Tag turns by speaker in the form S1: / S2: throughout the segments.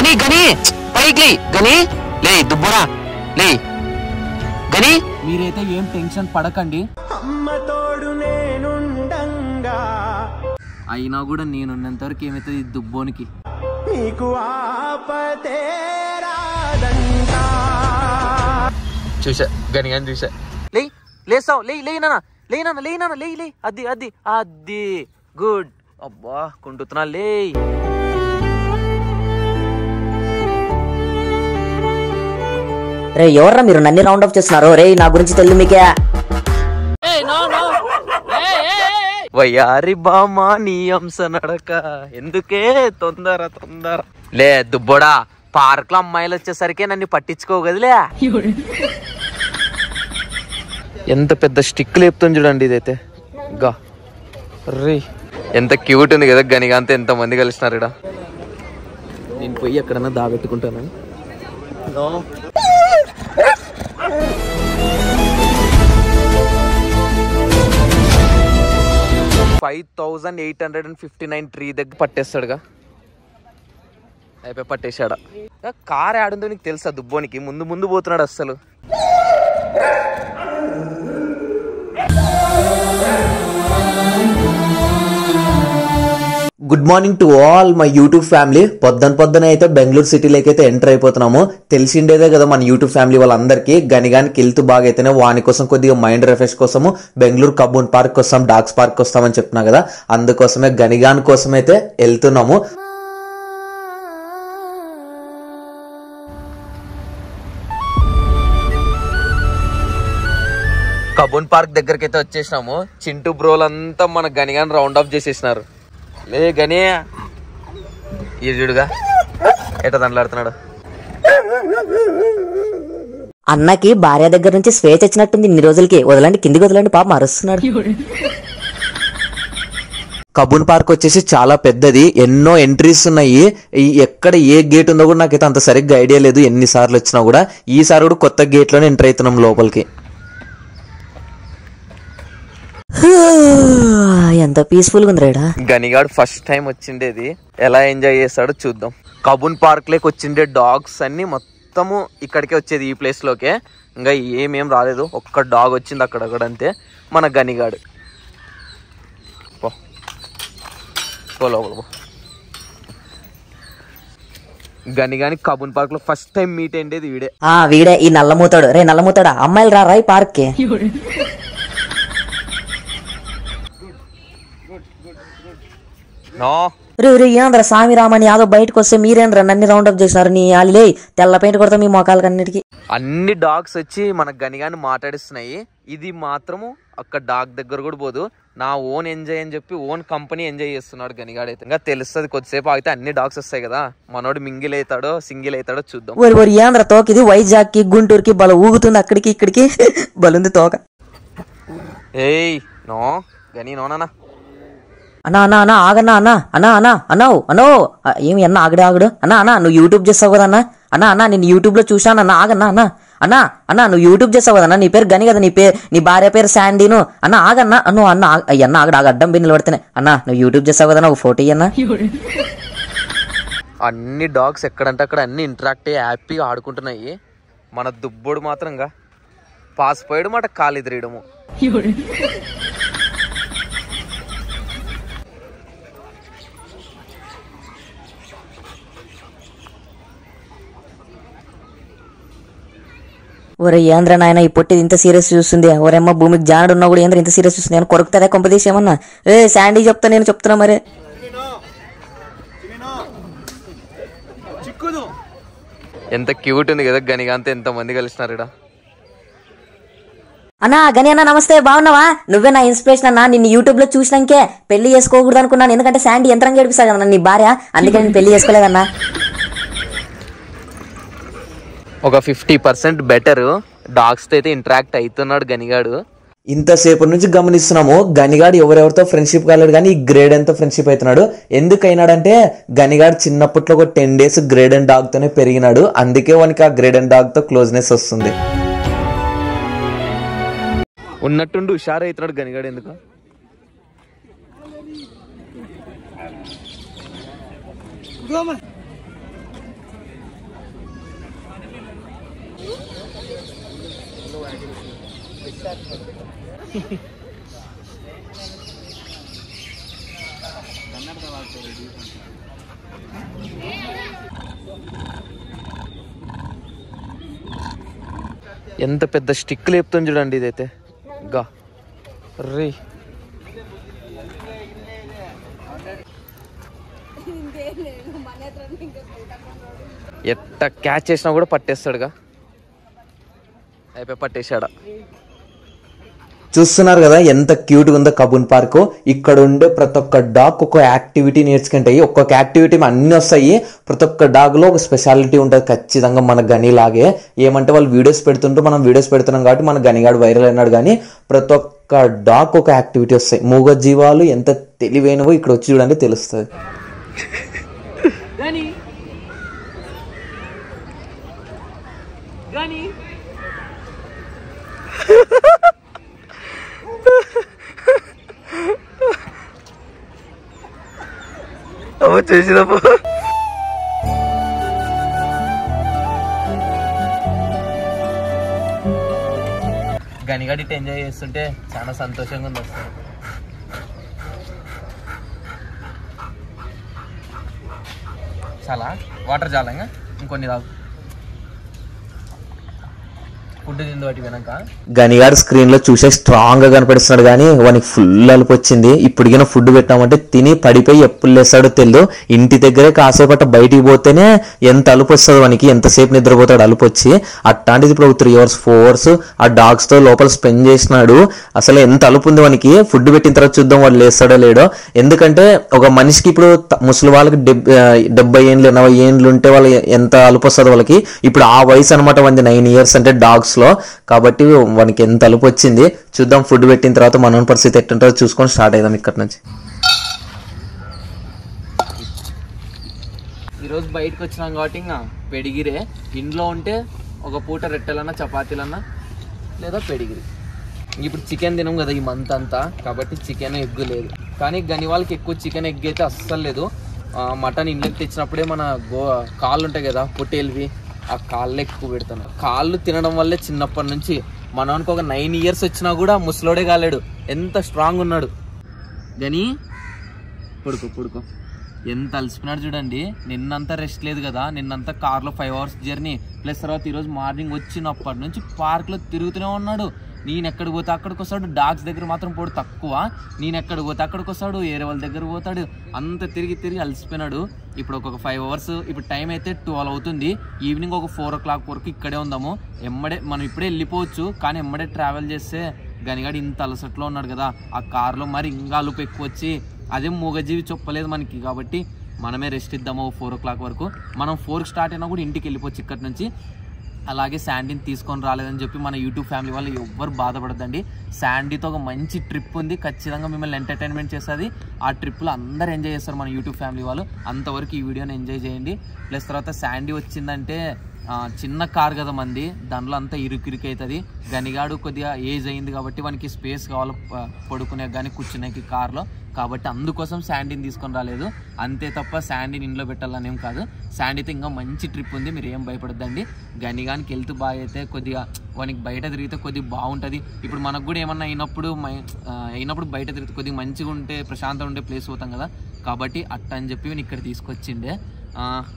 S1: గని గని పైకి లే గని లే దుబ్బరా లే గని.
S2: మీరైతే ఏం టెన్షన్ పడకండి. అయినా కూడా నేనున్నంత వరకు ఏమవుతుంది ఈ దుబ్బోనికి?
S1: చూసా గని గని చూసా.
S2: లే లేసావు లే లేనా లేనా లేనా లే లే అది అది అది గుడ్. అబ్బా కుంటున్నా లే
S3: రే ఎవర్రా మీరు నన్ను రౌండ్ అప్ చేస్తున్నారు? రే నా గురించి తెలుసు మీకే.
S2: వయ్యారి బామా నీ అంశ నడక. ఎందుకే? తొందర తొందర. లే దుబ్బోడా పార్క్లో అమ్మాయిలు వచ్చేసరికి నన్ను పట్టించుకోగదిలే ఎంత పెద్ద స్టిక్ లేపుతుంది చూడండి ఇదైతే. గా. రే. ఎంత క్యూట్ ఉంది కదా గనిగాంత ఎంత మంది కలిసినారు ఇడ నేను పోయి ఎక్కడన్నా దాబెట్టుకుంటాను? Five thousand eight hundred and fifty nine tree దగ్గర పట్టేస్తాడుగా. అయిపోయి పట్టేశాడా. కార్ ఆడుందో నీకు తెలుసా దుబ్బోనికి? ముందు ముందు పోతున్నాడు అస్సలు.
S4: Good morning to all my YouTube family పొద్దున పొద్దున అయితే బెంగళూరు సిటీలోకి అయితే ఎంటర్ అయిపోతున్నాము. తెలిసిండేదే కదా మన యూట్యూబ్ ఫ్యామిలీ వాళ్ళందరికీ. గనిగానికి వెళ్తూ బాగా అయితేనే వాని కోసం కొద్దిగా మైండ్ రిఫ్రెష్ కోసము బెంగళూరు కబ్బూన్ పార్క్ వస్తాం డాగ్స్ పార్క్ వస్తామని చెప్తున్నా కదా. అందుకోసమే గనిగాన్ కోసం అయితే వెళ్తున్నాము.
S2: కబూన్ పార్క్ దగ్గరికి అయితే వచ్చేసినాము. చింటూ బ్రోలంతా మన గనిగాన్ రౌండ్ ఆఫ్ చేసేసినారు. లే గని? ఇది చూడుగా. ఎట దండలాడుతున్నాడు?
S3: అన్నకి భార్య దగ్గర నుంచి స్వేచ్ఛ వచ్చినట్టుంది ఇన్ని రోజులకి. వదలండి కిందికి వదలండి పాప మరుస్తున్నాడు
S4: కబూన్ పార్క్ వచ్చేసి చాలా పెద్దది. ఎన్నో ఎంట్రీస్ ఉన్నాయి. ఈ ఎక్కడ ఏ గేట్ ఉందో కూడా నాకైతే అంత సరిగ్గా ఐడియా లేదు ఎన్నిసార్లు వచ్చినా కూడా. ఈసారి కూడా కొత్త గేట్లోనే ఎంటర్ అవుతున్నాం లోపలికి.
S3: ఎంత పీస్ఫుల్గా ఉంది రేడా
S2: గనిగాడు ఫస్ట్ టైం వచ్చిండేది. ఎలా ఎంజాయ్ చేస్తాడో చూద్దాం. కబూన్ పార్క్ లేకి వచ్చిండే డాగ్స్ అన్ని మొత్తము ఇక్కడికే వచ్చేది ఈ ప్లేస్ లోకే. ఇంకా ఏమేం రాలేదు. ఒక్క డాగ్ వచ్చింది అక్కడక్కడ అంతే. మన గనిగాడు లోపల పో. గనిగాని కబూన్ పార్క్లో ఫస్ట్ టైం మీట్ అయ్యేది వీడే.
S3: ఆ వీడే. ఈ నల్లమూతాడు. రే నల్లమూతాడా? అమ్మాయిలు రా రాయి
S2: పార్క్కి.
S3: రే ఏంద్ర స్వామి రామని యాదవ్ బయటకు వస్తే మీరేంద్ర నన్ను రౌండ్ అప్ చేసినారు నీ అలిలే తెల్ల పెయింట్ కొడతా మీ మొఖాలకి అన్నిటికి
S2: అన్ని డాగ్స్ వచ్చి మన గనిగాని మాట్లాడిస్తున్నాయి. ఇది మాత్రము ఒక్క డాగ్ దగ్గర కూడా పోదు. నా ఓన్ ఎంజాయ్ అని చెప్పి ఓన్ కంపెనీ ఎంజాయ్ చేస్తున్నాడు గనిగాడైతే. ఇంకా తెలుస్తుంది కొద్దిసేపు ఆగితే అన్ని డాగ్స్ వస్తాయి కదా. మనోడు మింగిల్ అవుతాడో సింగిల్ అవుతాడో చూద్దాం.
S3: ఒరి ఒరి ఏంద్ర తోక ఇది? వైజాగ్కి గుంటూరుకి బల ఊగుతుంది అక్కడికి ఇక్కడికి. బలుంది తోక.
S2: ఏయ్ నో. గని నోనా
S3: అన్నా అన్నా అన్నా ఆగన్నా అన్నా అన్నా అన్నా అన్నావు అనో ఏమి అన్న ఆగడే ఆగుడు. అన్నా అన్నా నువ్వు యూట్యూబ్ చేస్తావు కదా అన్నా. అన్నా అన్నా నేను యూట్యూబ్లో చూశాను అన్న ఆగన్నా అన్నా. అన్నా అన్నా నువ్వు యూట్యూబ్ చేస్తావు కదా అన్నా. నీ పేరు గని కదా నీ పేరు నీ భార్య పేరు శాండీను. అన్న ఆగన్నా నువ్వు అన్న అన్న ఆగడు ఆగ అడ్డం బిన్నులు పడితేనే అన్నా నువ్వు యూట్యూబ్ చేస్తావు కదా ఒక ఫోటో ఇయ్యన్నా.
S2: అన్ని డాగ్స్ ఎక్కడంటే అక్కడ అన్ని ఇంటరాక్ట్ అయ్యి హ్యాపీగా ఆడుకుంటున్నాయి. మన దుబ్బోడు మాత్రంగా. పాస్ పోయాడు మాట కాలు ఎదిరేయడము.
S3: ఒరే ఏంద్ర నాయన ఈ పొట్టి ఇంత సీరియస్ చూస్తుంది. ఒరేమ్మ భూమికి జానడు ఉన్నా కూడా ఏంద్ర ఇంత సీరియస్ చూస్తుంది. నేను కొరుకుతుందా కొంపదీసి ఏమన్నా? ఏ శాండీ చెప్తా నేను చెప్తున్నా మరి.
S2: ఎంత క్యూట్ ఉంది కదా గనిగాంత ఎంత మంది కలిసినారు ఇక్కడ
S3: అన్నా గని అన్న నమస్తే బాగున్నావా? నువ్వే నా ఇన్స్పిరేషన్ అన్నా నిన్ను యూట్యూబ్లో చూసినాకే పెళ్ళి చేసుకోకూడదు అనుకున్నాను ఎందుకంటే శాండీ యంత్రంగా ఏడిపిస్తాడు కదా నీ భార్య? అందుకే నేను పెళ్ళి చేసుకోలేదన్నా.
S2: ఒక ఫిఫ్టీ పర్సెంట్ బెటర్. డాగ్స్తో అయితే ఇంటరాక్ట్ అవుతున్నాడు గనిగాడు.
S4: ఇంతసేపు నుంచి గమనిస్తున్నాము గనిగాడు ఎవరెవరితో ఫ్రెండ్షిప్ కాలేడు కానీ ఈ గ్రేడ్ ఎంతో ఫ్రెండ్షిప్ అవుతున్నాడు. ఎందుకు అయినాడంటే గనిగాడు చిన్నప్పట్లో ఒక ten days grade and dog తోనే పెరిగినాడు. అందుకే వానికి ఆ గ్రేడ్ అండ్ డాగ్తో క్లోజ్నెస్ వస్తుంది.
S2: ఉన్నట్టుండి హుషారు అవుతున్నాడు గనిగాడు ఎందుకు? ఎంత పెద్ద స్టిక్ లేపుతుంది చూడండి ఇదైతే. గా. రే. ఎట్ట క్యాచ్ చేసినా కూడా పట్టేస్తాడుగా. అయిపోయి పట్టేశాడా.
S4: చూస్తున్నారు కదా ఎంత క్యూట్గా ఉందో కబూన్ పార్క్. ఇక్కడ ఉండే ప్రతి ఒక్క డాగ్ ఒక యాక్టివిటీ నేర్చుకుంటాయి. ఒక్కొక్క యాక్టివిటీ అన్ని వస్తాయి. ప్రతి ఒక్క డాగ్లో ఒక స్పెషాలిటీ ఉంటుంది ఖచ్చితంగా మన గని లాగే ఏమంటే వాళ్ళు వీడియోస్ పెడుతుంటారు మనం వీడియోస్ పెడుతున్నాం కాబట్టి మన గనిగాడు వైరల్ అయినాడు కానీ ప్రతి ఒక్క డాగ్ ఒక యాక్టివిటీ వస్తాయి. మూగ జీవాలు ఎంత తెలివైనవో ఇక్కడ వచ్చి చూడండి తెలుస్తుంది.
S2: చేసినప్పుడు. గనిగడి ఎంజాయ్ చేస్తుంటే చాలా సంతోషంగా ఉంది అసలు. చాలా? వాటర్ చాలా ఇంకొన్ని రావు ఫుడ్ తింది వాటి వెనక?
S4: గనిగాడు స్క్రీన్లో చూసే స్ట్రాంగ్గా కనిపిస్తున్నాడు కానీ వానికి ఫుల్ అలుపు వచ్చింది. ఇప్పటికైనా ఫుడ్ పెట్టామంటే తిని పడిపోయి ఎప్పుడు లేస్తాడో తెలియదు ఇంటి దగ్గరే కాసేపు అట్ట బయటికి పోతేనే ఎంత అలుపు వస్తుంది వానికి ఎంతసేపు నిద్రపోతాడు అలుపు వచ్చి అట్లాంటిది ఇప్పుడు త్రీ అవర్స్ ఫోర్ అవర్స్ ఆ డాగ్స్తో లోపల స్పెండ్ చేసినాడు అసలు ఎంత అలుపు ఉంది వానికి. ఫుడ్ పెట్టిన తర్వాత చూద్దాం వాడు లేస్తాడో లేడో. ఎందుకంటే ఒక మనిషికి ఇప్పుడు ముసలి వాళ్ళకి డెబ్బై ఏండ్లు ఎనభై ఏండ్లు ఉంటే వాళ్ళు ఎంత అలుపు వస్తుంది వాళ్ళకి ఇప్పుడు ఆ వయసు అనమాట వంది నైన్ ఇయర్స్ అంటే డాగ్స్ లో. కాబట్టి మనకి ఎంత తలుపు వచ్చింది? చూద్దాం ఫుడ్ పెట్టిన తర్వాత మన పరిస్థితి ఎట్టుంటారో చూసుకొని స్టార్ట్ అయిదాం ఇక్కడ నుంచి.
S2: ఈరోజు బయటకు వచ్చినాం కాబట్టి ఇంకా పెడిగిరే. ఇంట్లో ఉంటే ఒక పూట రెట్టెలన్నా చపాతీలన్నా లేదా పెడిగిరి. ఇప్పుడు చికెన్ తినం కదా ఈ మంత్ అంతా. కాబట్టి చికెన్ ఎగ్ లేదు. కానీ గని వాళ్ళకి ఎక్కువ చికెన్ ఎగ్ అయితే అస్సలు లేదు. మటన్ ఇంట్లోకి తెచ్చినప్పుడే మన గో కాళ్ళు ఉంటాయి కదా పొట్టేలువి. ఆ కాళ్ళు ఎక్కువ పెడతాను. కాళ్ళు తినడం వల్లే చిన్నప్పటి నుంచి మనవానికి ఒక నైన్ ఇయర్స్ వచ్చినా కూడా ముసలోడే కాలేడు. ఎంత స్ట్రాంగ్ ఉన్నాడు. కానీ పడుకో పడుకో. ఎంత అలసిపోయినాడు చూడండి. నిన్నంతా రెస్ట్ లేదు కదా. నిన్నంతా కార్లో ఫైవ్ అవర్స్ జర్నీ ప్లస్ తర్వాత ఈరోజు మార్నింగ్ వచ్చినప్పటి నుంచి పార్క్లో తిరుగుతూనే ఉన్నాడు. నేను ఎక్కడికి పోతే? అక్కడికి వస్తాడు డాగ్స్ దగ్గర మాత్రం పోడు తక్కువ. నేను ఎక్కడికి పోతే? అక్కడికి వస్తాడు ఏరే వాళ్ళ దగ్గర పోతాడు. అంత తిరిగి తిరిగి అలసిపోయినాడు. ఇప్పుడు ఒక ఫైవ్ అవర్స్ ఇప్పుడు టైం అయితే ట్వెల్వ్ అవుతుంది. ఈవినింగ్ ఒక ఫోర్ ఓ క్లాక్ వరకు ఇక్కడే ఉందాము. ఎమ్మడే మనం ఇప్పుడే వెళ్ళిపోవచ్చు. కానీ ఎమ్మడే ట్రావెల్ చేస్తే గనిగాడు ఇంత అలసట్లో ఉన్నాడు కదా. ఆ కార్లో మరి ఇంకా అలుపు ఎక్కువ వచ్చి అదే మూగజీవి చెప్పలేదు మనకి కాబట్టి మనమే రెస్ట్ ఇద్దాము ఫోర్ ఓ క్లాక్ వరకు. మనం ఫోర్కి స్టార్ట్ అయినా కూడా ఇంటికి వెళ్ళిపోవచ్చు ఇక్కడి నుంచి. అలాగే శాండీని తీసుకొని రాలేదని చెప్పి మన యూట్యూబ్ ఫ్యామిలీ వాళ్ళు ఎవ్వరు బాధపడద్దండి. శాండీతో ఒక మంచి ట్రిప్ ఉంది. ఖచ్చితంగా మిమ్మల్ని ఎంటర్టైన్మెంట్ చేస్తుంది. ఆ ట్రిప్లో అందరు ఎంజాయ్ చేస్తారు మన యూట్యూబ్ ఫ్యామిలీ వాళ్ళు. అంతవరకు ఈ వీడియోని ఎంజాయ్ చేయండి. ప్లస్ తర్వాత శాండీ వచ్చిందంటే చిన్న కార్ కదా మంది. దాంట్లో అంతా ఇరుకు అవుతుంది గనిగాడు కొద్దిగా ఏజ్ అయింది కాబట్టి వానికి స్పేస్ కావాలి పడుకునే కానీ కూర్చునేకి కార్లో. కాబట్టి అందుకోసం శాండీని తీసుకొని రాలేదు. అంతే తప్ప శాండీని ఇంట్లో పెట్టాలని ఏం కాదు. శాండీతో ఇంకా మంచి ట్రిప్ ఉంది. మీరు ఏం భయపడద్దండి. గనిగానికి హెల్త్ బాగా అయితే కొద్దిగా వానికి బయట తిరిగితే కొద్దిగా బాగుంటుంది. ఇప్పుడు మనకు కూడా ఏమన్నా అయినప్పుడు మై- అయినప్పుడు బయట తిరిగితే కొద్దిగా మంచిగా ఉంటే ప్రశాంతంగా ఉండే ప్లేస్ పోతాం కదా. కాబట్టి అట్ట అని చెప్పి నేను ఇక్కడ తీసుకొచ్చిండే.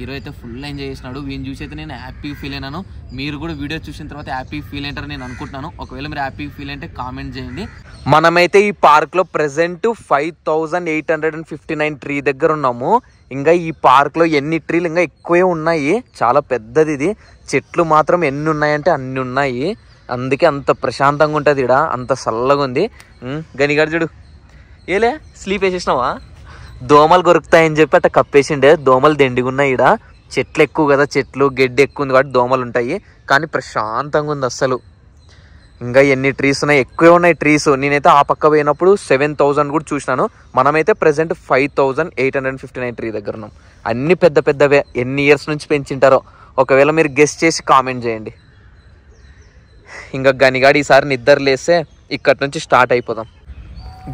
S2: ఈరోజు అయితే ఫుల్ ఎంజాయ్ చేసినాడు. వీని చూసి అయితే నేను హ్యాపీ ఫీల్ అయినాను. మీరు కూడా వీడియో చూసిన తర్వాత హ్యాపీ ఫీల్ అంటారు నేను అనుకుంటున్నాను. ఒకవేళ మీరు హ్యాపీ ఫీల్ అంటే కామెంట్ చేయండి.
S1: మనమైతే ఈ పార్క్లో present five thousand eight hundred and fifty nine tree దగ్గర ఉన్నాము. ఇంకా ఈ పార్క్లో ఎన్ని ట్రీలు ఇంకా ఎక్కువే ఉన్నాయి. చాలా పెద్దది ఇది. చెట్లు మాత్రం ఎన్ని ఉన్నాయంటే అన్ని ఉన్నాయి. అందుకే అంత ప్రశాంతంగా ఉంటుంది ఇడ అంత చల్లగా ఉంది. ఉమ్, గనిగాడు చూడు. ఏలే స్లీప్ వేసేసినావా? దోమలు కొరుకుతాయని చెప్పి అట్ట కప్పేసిండే. దోమలు దండిగున్నాయి ఇడ చెట్లు ఎక్కువ కదా చెట్లు గడ్డి ఎక్కువ ఉంది కాబట్టి దోమలు ఉంటాయి. కానీ ప్రశాంతంగా ఉంది అస్సలు. ఇంకా ఎన్ని ట్రీస్ ఉన్నాయి? ఎక్కువే ఉన్నాయి ట్రీస్ నేనైతే ఆ పక్క పోయినప్పుడు సెవెన్ థౌసండ్ కూడా చూసినాను. మనమైతే present five thousand eight hundred fifty nine tree దగ్గర ఉన్నాం. అన్ని పెద్ద పెద్దవే. ఎన్ని ఇయర్స్ నుంచి పెంచింటారో. ఒకవేళ మీరు గెస్ట్ చేసి కామెంట్ చేయండి. ఇంకా గనిగాడి ఈసారి నిద్ర లేస్తే ఇక్కడి నుంచి స్టార్ట్ అయిపోదాం.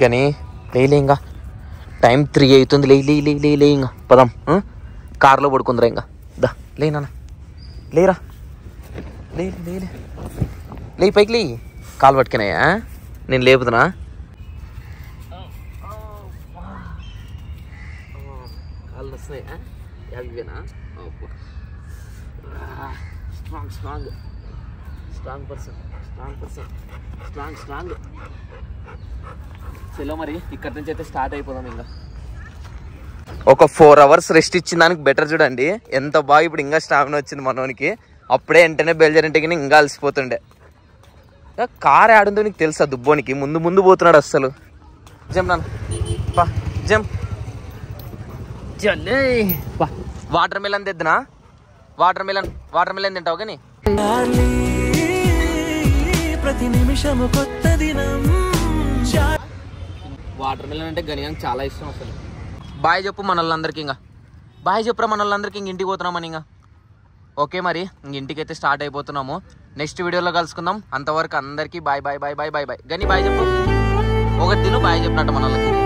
S1: గని లేలే ఇంకా. టైం త్రీ అవుతుంది. లే లే లే లే లే ఇంకా పదాం. కార్లో పడుకుందిరా ఇంకా దా. లే నాన్న. లేరా. లే లే లే. లే పైకి లే.
S2: కాలు పట్టుకున్నాయా? నేను లేపుతున్నా. కాళ్ళు వస్తున్నాయా యాభైనా strong strong strong person strong person strong strong చలో మరి ఇక్కడి నుంచి అయితే స్టార్ట్ అయిపోదాం ఇంకా. ఒక ఫోర్ అవర్స్ రెస్ట్ ఇచ్చిన దానికి బెటర్ చూడండి. ఎంత బాగా ఇప్పుడు ఇంకా స్టామినా వచ్చింది మనోనికి. అప్పుడే వెంటనే బయలుదేరింటికి ఇంకా అలసిపోతుండే. కార్ ఆడుందో నీకు తెలుసా దుబ్బోనికి? ముందు ముందు పోతున్నాడు అస్సలు. జంప్ నాన్న. చల్లే పా వాటర్ మిలన్ తెద్దునా? వాటర్ మిలన్ వాటర్ మిలన్ తింటావు కానీ?
S5: ప్రతి నిమిషము కొత్త దినం.
S2: వాటర్ మిలన్ అంటే గనియానికి చాలా ఇష్టం అసలు. బాయ్ చెప్పు మనల్లందరికీ ఇంకా బాయ్ చెప్పురా మనల్లందరికీ ఇంక ఇంటికి పోతున్నామని ఇంకా ఓకే మరి ఇంక ఇంటికి అయితే స్టార్ట్ అయిపోతున్నాము. నెక్స్ట్ వీడియోలో కలుసుకుందాం. అంతవరకు అందరికీ bye bye bye bye bye bye. Gani bye చెప్పు. ఒకటి తిను బాయ్ చెప్పినట్టు మనల్ని.